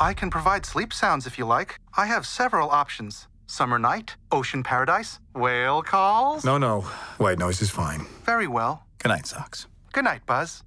I can provide sleep sounds if you like. I have several options. Summer night, ocean paradise, whale calls. No, no. White noise is fine. Very well. Good night, Sox. Good night, Buzz.